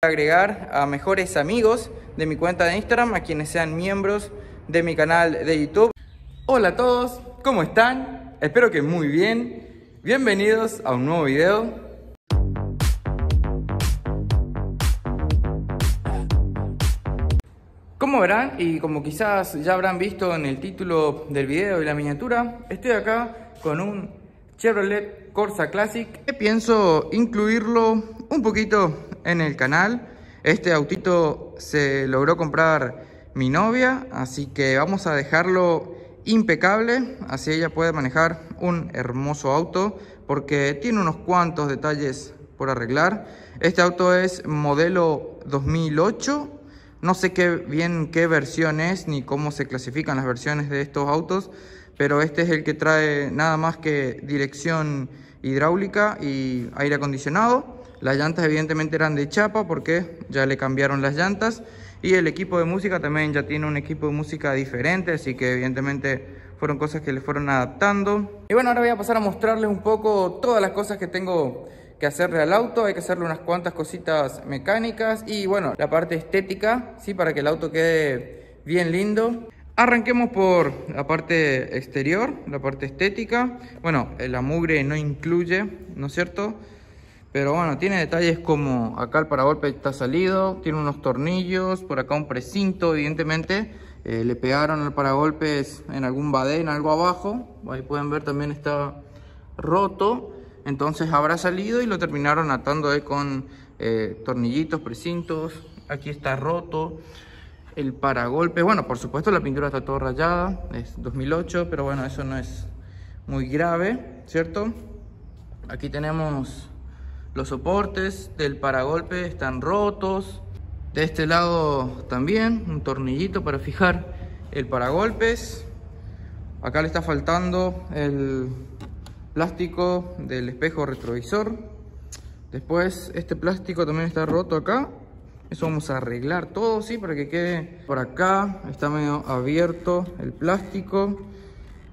agregar a mejores amigos de mi cuenta de Instagram, a quienes sean miembros de mi canal de YouTube. Hola a todos, ¿cómo están? Espero que muy bien. Bienvenidos a un nuevo video. Como verán y como quizás ya habrán visto en el título del video y la miniatura, estoy acá con un Chevrolet Corsa Classic. Pienso incluirlo un poquito en el canal. Este autito se logró comprar mi novia, así que vamos a dejarlo impecable, así ella puede manejar un hermoso auto, porque tiene unos cuantos detalles por arreglar. Este auto es modelo 2008, no sé qué bien qué versión es, ni cómo se clasifican las versiones de estos autos, pero este es el que trae nada más que dirección hidráulica y aire acondicionado. Las llantas evidentemente eran de chapa porque ya le cambiaron las llantas. Y el equipo de música también ya tiene un equipo de música diferente, así que evidentemente fueron cosas que le fueron adaptando. Y bueno, ahora voy a pasar a mostrarles un poco todas las cosas que tengo que hacerle al auto. Hay que hacerle unas cuantas cositas mecánicas y bueno, la parte estética, ¿sí? Para que el auto quede bien lindo. Arranquemos por la parte exterior, la parte estética. Bueno, la mugre no incluye, ¿no es cierto? Pero bueno, tiene detalles como acá el paragolpe está salido, tiene unos tornillos, por acá un precinto, evidentemente. Eh, le pegaron al paragolpes en algún badén, algo abajo. Ahí pueden ver también está roto. Entonces habrá salido y lo terminaron atando ahí con eh, tornillitos, precintos. Aquí está roto el paragolpe. Bueno, por supuesto la pintura está todo rayada, es 2008, pero bueno, eso no es muy grave, ¿cierto? Aquí tenemos los soportes del paragolpe están rotos. De este lado también un tornillito para fijar el paragolpes. Acá le está faltando el plástico del espejo retrovisor. Después este plástico también está roto acá. Eso vamos a arreglar todo, ¿sí? Para que quede por acá. Está medio abierto el plástico.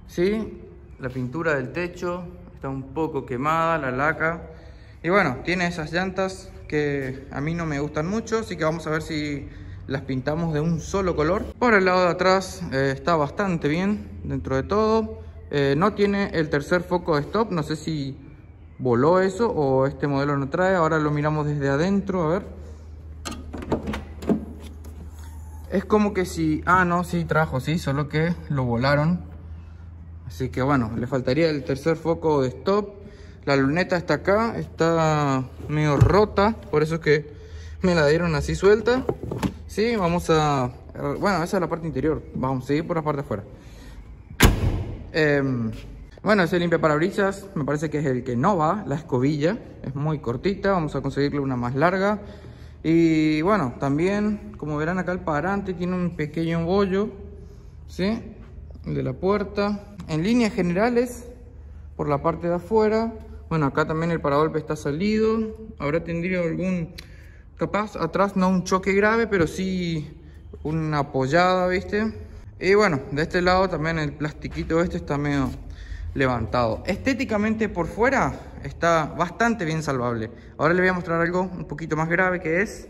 ¿Sí? La pintura del techo está un poco quemada, la laca. Y bueno, tiene esas llantas que a mí no me gustan mucho, así que vamos a ver si las pintamos de un solo color. Por el lado de atrás eh, está bastante bien dentro de todo. Eh, no tiene el tercer foco de stop, no sé si voló eso o este modelo no trae. Ahora lo miramos desde adentro, a ver. Es como que si... Ah, no, sí trajo, sí, solo que lo volaron. Así que bueno, le faltaría el tercer foco de stop. La luneta está acá, está medio rota, por eso es que me la dieron así suelta. Sí, vamos a... Bueno, esa es la parte interior, vamos a seguir por la parte de afuera. Em, bueno, ese limpia parabrisas me parece que es el que no va, la escobilla, es muy cortita, vamos a conseguirle una más larga. Y bueno, también, como verán acá el parante tiene un pequeño bollo, ¿sí? El de la puerta. En líneas generales, por la parte de afuera, bueno, acá también el paragolpe está salido. Ahora tendría algún... Capaz atrás no un choque grave, pero sí una apoyada, ¿viste? Y bueno, de este lado también el plastiquito este está medio levantado. Estéticamente por fuera está bastante bien salvable. Ahora les voy a mostrar algo un poquito más grave que es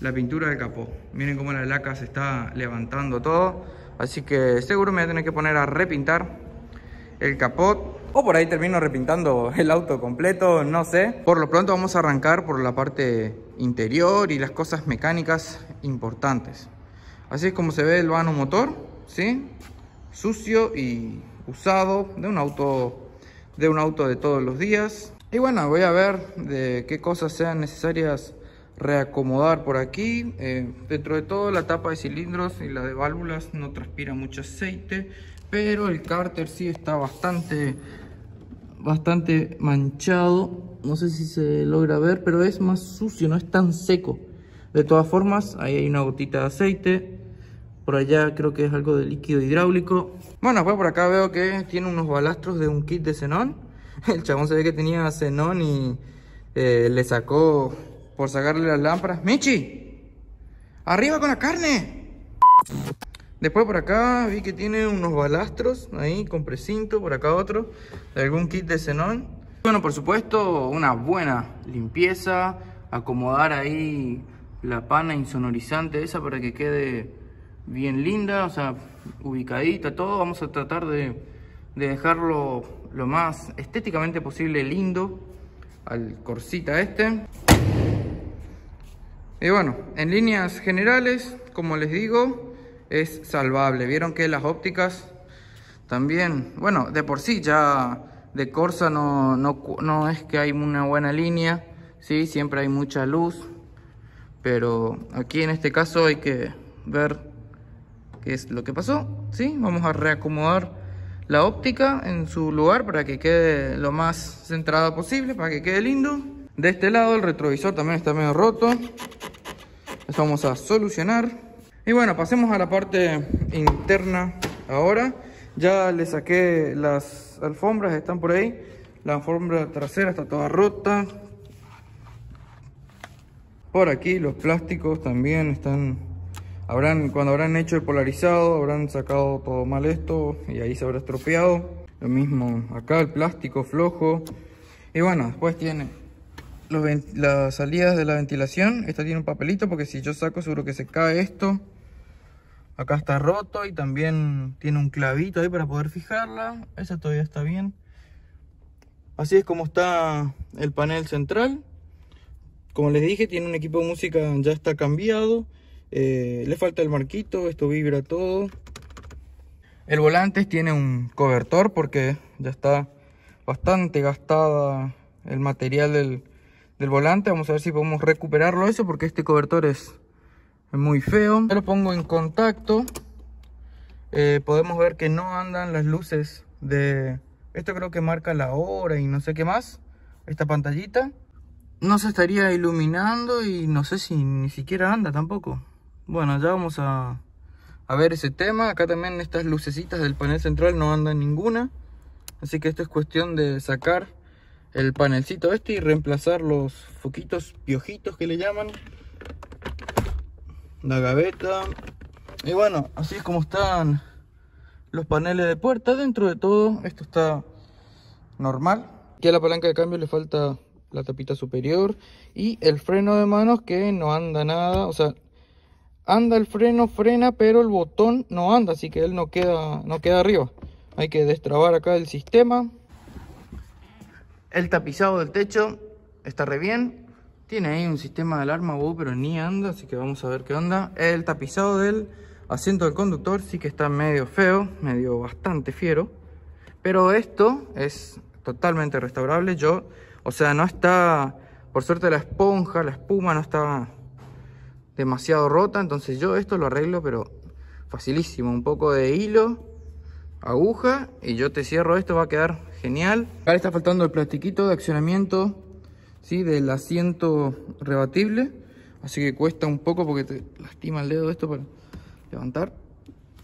la pintura del capó. Miren cómo la laca se está levantando todo. Así que seguro me voy a tener que poner a repintar el capot o por ahí termino repintando el auto completo, no sé. Por lo pronto vamos a arrancar por la parte interior y las cosas mecánicas importantes. Así es como se ve el vano motor, ¿sí? Sucio y usado de un auto de un auto de todos los días. Y bueno, voy a ver de qué cosas sean necesarias reacomodar por aquí. Eh, dentro de todo la tapa de cilindros y la de válvulas no transpira mucho aceite pero el cárter sí está bastante bastante manchado no sé si se logra ver pero es más sucio no es tan seco. De todas formas ahí hay una gotita de aceite por allá creo que es algo de líquido hidráulico. Bueno pues por acá veo que tiene unos balastros de un kit de xenón. El chabón se ve que tenía xenón y eh, le sacó por sacarle las lámparas. Michi arriba con la carne Después por acá vi que tiene unos balastros ahí con precinto, por acá otro, de algún kit de xenón. Bueno, por supuesto, una buena limpieza, acomodar ahí la pana insonorizante esa para que quede bien linda, o sea, ubicadita, todo. Vamos a tratar de, de dejarlo lo más estéticamente posible lindo al corsita este. Y bueno, en líneas generales, como les digo, es salvable. Vieron que las ópticas también, bueno, de por sí ya de Corsa no, no, es que hay una buena línea, ¿sí? siempre hay mucha luz, pero aquí en este caso hay que ver qué es lo que pasó. ¿sí? Vamos a reacomodar la óptica en su lugar para que quede lo más centrada posible, para que quede lindo. De este lado el retrovisor también está medio roto. Eso vamos a solucionar. Y bueno, pasemos a la parte interna ahora. Ya le saqué las alfombras, están por ahí. La alfombra trasera está toda rota. Por aquí los plásticos también están... Habrán, cuando habrán hecho el polarizado, habrán sacado todo mal esto y ahí se habrá estropeado. Lo mismo acá, el plástico flojo. Y bueno, después tiene las salidas de la ventilación. Esta tiene un papelito porque si yo saco seguro que se cae esto. Acá está roto y también tiene un clavito ahí para poder fijarla. Esa todavía está bien. Así es como está el panel central. Como les dije, tiene un equipo de música, ya está cambiado. Eh, le falta el marquito, esto vibra todo. El volante tiene un cobertor porque ya está bastante gastada el material del, del volante. Vamos a ver si podemos recuperarlo eso porque este cobertor es es muy feo. lo pongo en contacto. Eh, podemos ver que no andan las luces de... Esto creo que marca la hora y no sé qué más. Esta pantallita. No se estaría iluminando y no sé si ni siquiera anda tampoco. Bueno, ya vamos a, a ver ese tema. Acá también estas lucecitas del panel central no andan ninguna. Así que esto es cuestión de sacar el panelcito este y reemplazar los foquitos piojitos que le llaman la gaveta. Y bueno, así es como están los paneles de puerta. Dentro de todo, esto está normal. Aquí a la palanca de cambio le falta la tapita superior y el freno de manos que no anda nada. O sea, anda el freno, frena, pero el botón no anda, así que él no queda, no queda arriba. Hay que destrabar acá el sistema. El tapizado del techo está re bien. Tiene ahí un sistema de alarma, pero ni anda, así que vamos a ver qué onda. El tapizado del asiento del conductor sí que está medio feo, medio bastante fiero. Pero esto es totalmente restaurable. Yo, o sea, no está, por suerte la esponja, la espuma no está demasiado rota. Entonces yo esto lo arreglo, pero facilísimo. Un poco de hilo, aguja y yo te cierro esto, va a quedar genial. Ahora está faltando el plastiquito de accionamiento ¿sí? del asiento rebatible. Así que cuesta un poco porque te lastima el dedo esto para levantar.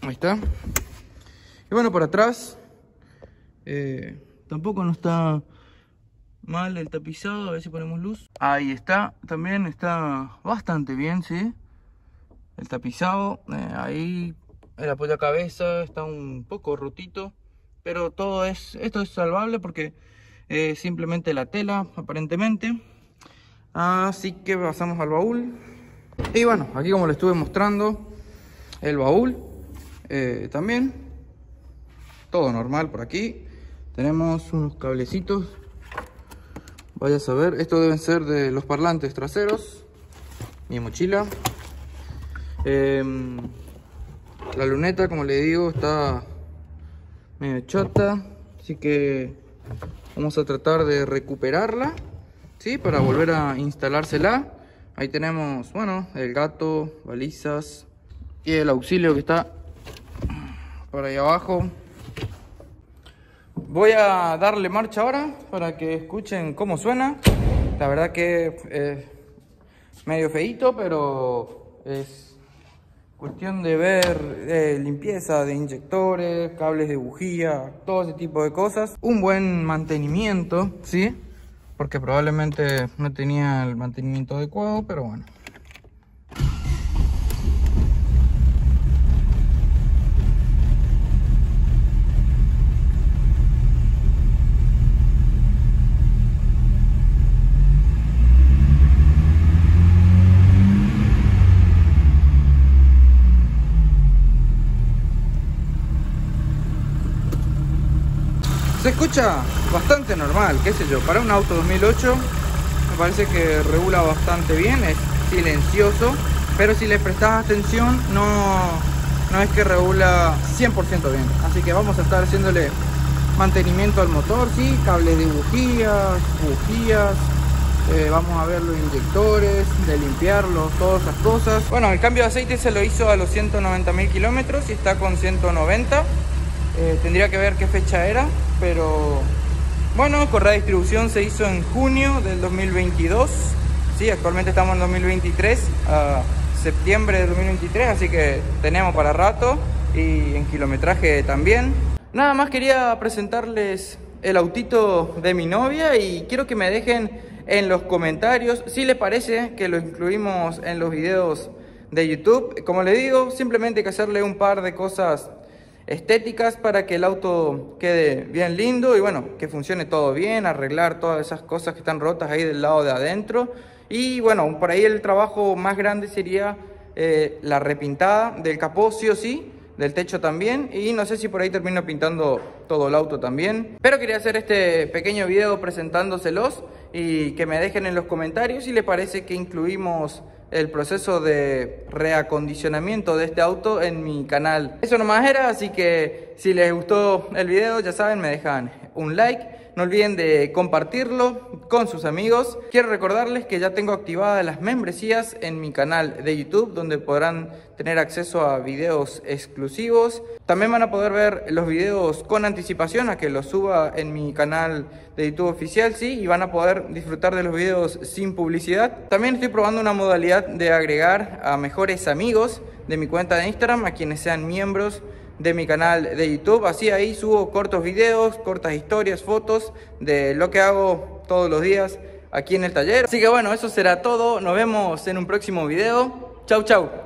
Ahí está. Y bueno, por atrás eh, tampoco no está mal el tapizado. A ver si ponemos luz. Ahí está. También está bastante bien, ¿sí? El tapizado. Eh, ahí el apoyo a cabeza está un poco rotito. Pero todo es, esto es salvable porque simplemente la tela aparentemente. Así que pasamos al baúl. Y bueno aquí como les estuve mostrando el baúl eh, también. Todo normal por aquí. Tenemos unos cablecitos. Vaya a saber estos deben ser de los parlantes traseros. Mi mochila. Em, la luneta como le digo está medio chota. Así que Vamos a tratar de recuperarla, ¿sí? Para volver a instalársela. Ahí tenemos, bueno, el gato, balizas y el auxilio que está por ahí abajo. Voy a darle marcha ahora para que escuchen cómo suena. La verdad que es medio feito, pero es Cuestión de ver eh, limpieza de inyectores, cables de bujía, todo ese tipo de cosas. Un buen mantenimiento, ¿sí? Porque probablemente no tenía el mantenimiento adecuado, pero bueno. Escucha bastante normal, qué sé yo, para un auto 2008 me parece que regula bastante bien, es silencioso, pero si le prestas atención no, no es que regula 100% bien. Así que vamos a estar haciéndole mantenimiento al motor, sí, cables de bujías, bujías, eh, vamos a ver los inyectores, de limpiarlos, todas esas cosas. Bueno, el cambio de aceite se lo hizo a los 190 mil kilómetros y está con 190. Eh, tendría que ver qué fecha era, pero bueno, correa distribución se hizo en junio del 2022. Sí, actualmente estamos en 2023, a septiembre de 2023, así que tenemos para rato y en kilometraje también. Nada más quería presentarles el autito de mi novia y quiero que me dejen en los comentarios si les parece que lo incluimos en los videos de YouTube. Como les digo, simplemente hay que hacerle un par de cosas estéticas para que el auto quede bien lindo y bueno, que funcione todo bien, arreglar todas esas cosas que están rotas ahí del lado de adentro. Y bueno, por ahí el trabajo más grande sería eh, la repintada del capó, sí o sí, del techo también y no sé si por ahí termino pintando todo el auto también. Pero quería hacer este pequeño video presentándoselos y que me dejen en los comentarios si les parece que incluimos el proceso de reacondicionamiento de este auto en mi canal. Eso nomás era, así que si les gustó el video, ya saben, me dejan un like. No olviden de compartirlo con sus amigos. Quiero recordarles que ya tengo activadas las membresías en mi canal de YouTube, donde podrán tener acceso a videos exclusivos. También van a poder ver los videos con anticipación a que los suba en mi canal de YouTube oficial, sí, y van a poder disfrutar de los videos sin publicidad. También estoy probando una modalidad de agregar a mejores amigos de mi cuenta de Instagram, a quienes sean miembros de mi canal de YouTube. Así ahí subo cortos videos, cortas historias, fotos de lo que hago todos los días aquí en el taller. Así que bueno, eso será todo. Nos vemos en un próximo video. Chau, chau.